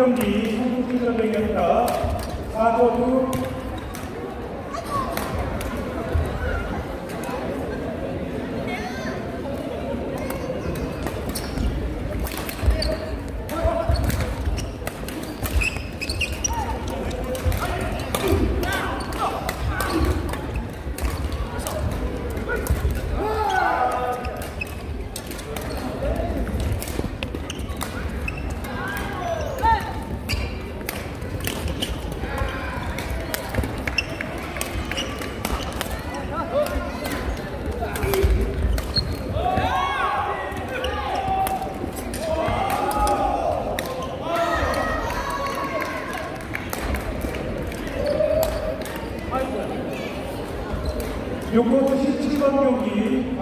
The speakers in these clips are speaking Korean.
20번 요거 17번 경기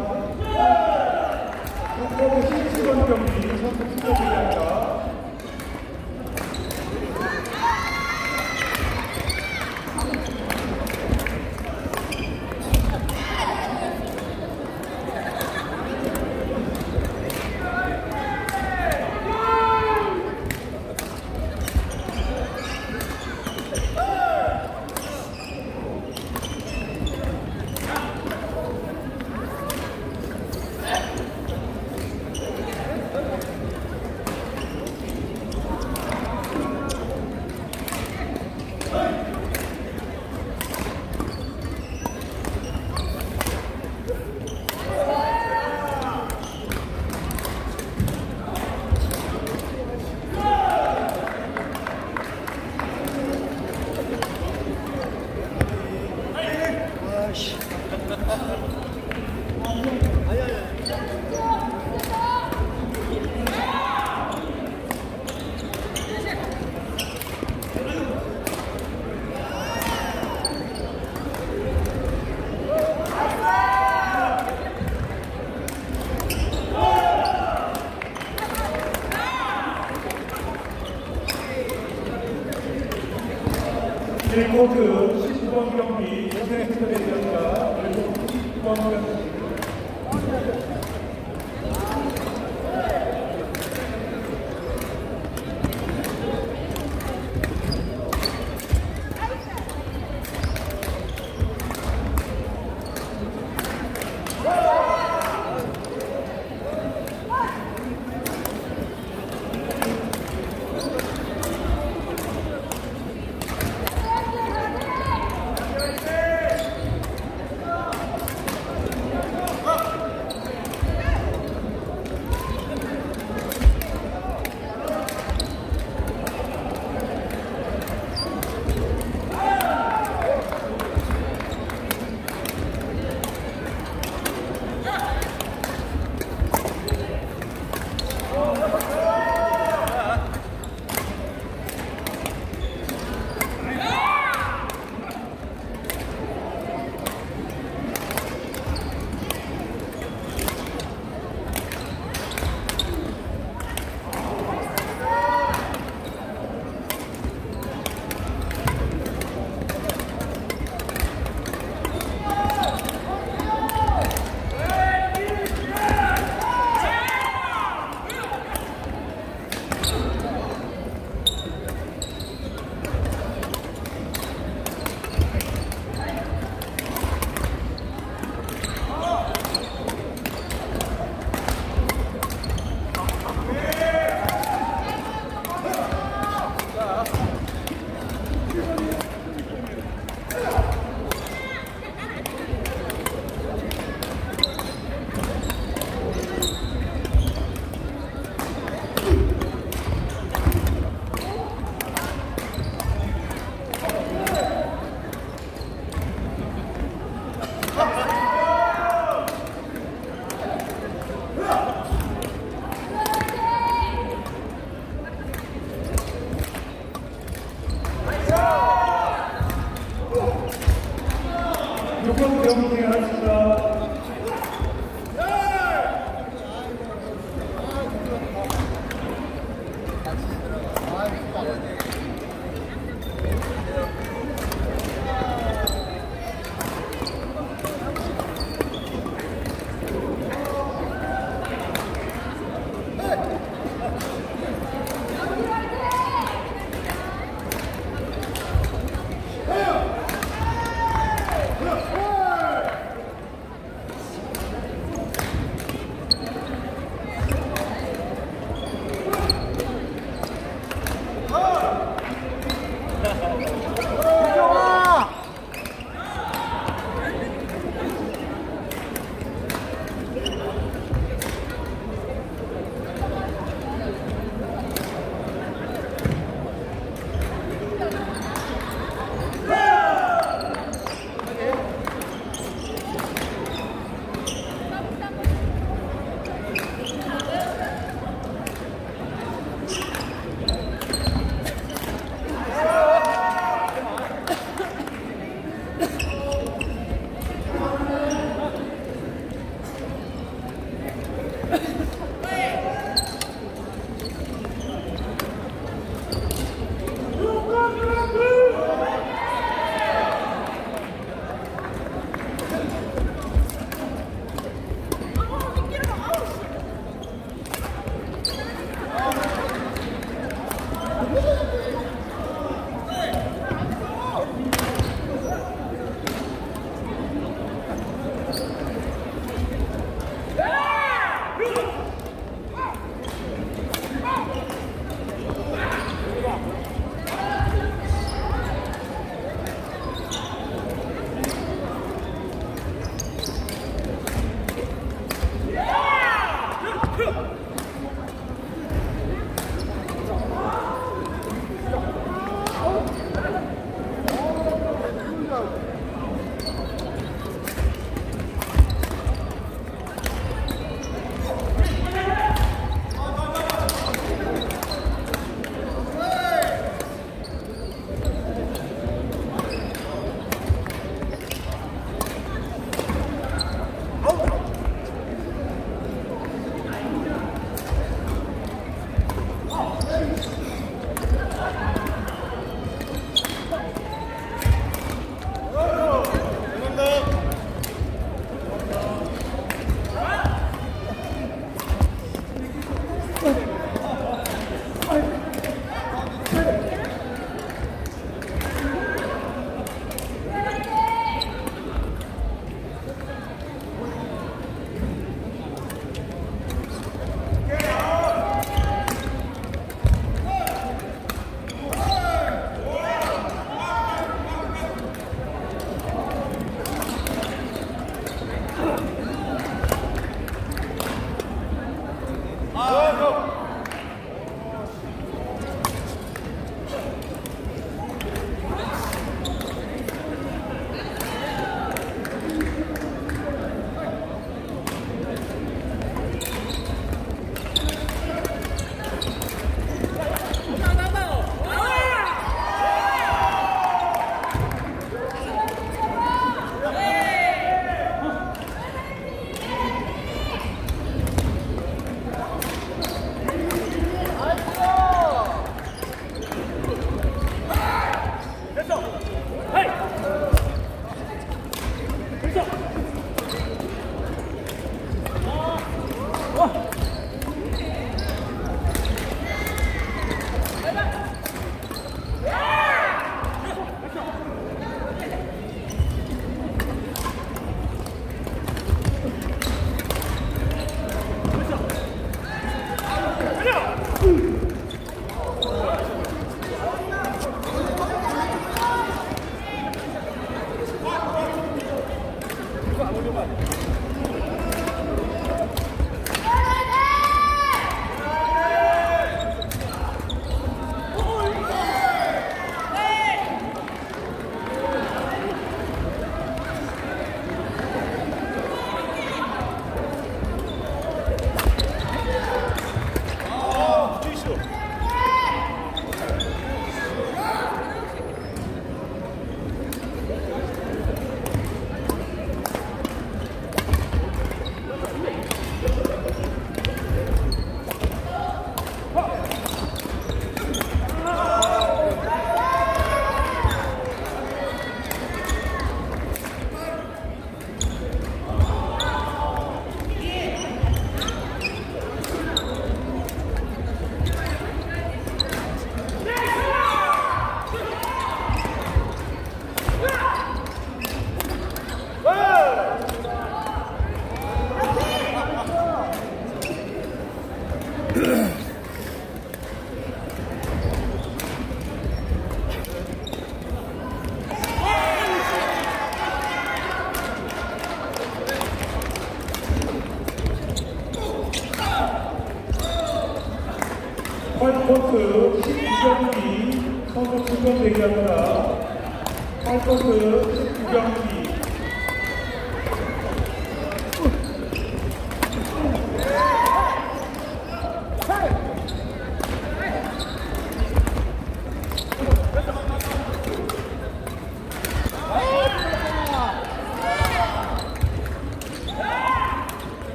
요거 17번 경기 선수 수고입니다. 일코트 19번 경기 고생 스타일입니다. 그리고 19번 경기